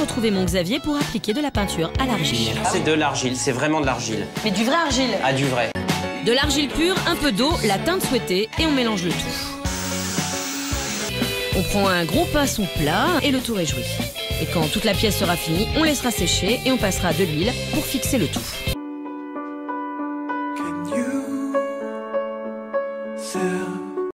retrouver mon Xavier pour appliquer de la peinture à l'argile. Ah c'est de l'argile, c'est vraiment de l'argile. Mais du vrai argile Ah, du vrai. De l'argile pure, un peu d'eau, la teinte souhaitée et on mélange le tout. On prend un gros pinceau plat et le tour est joui. Et quand toute la pièce sera finie, on laissera sécher et on passera de l'huile pour fixer le tout.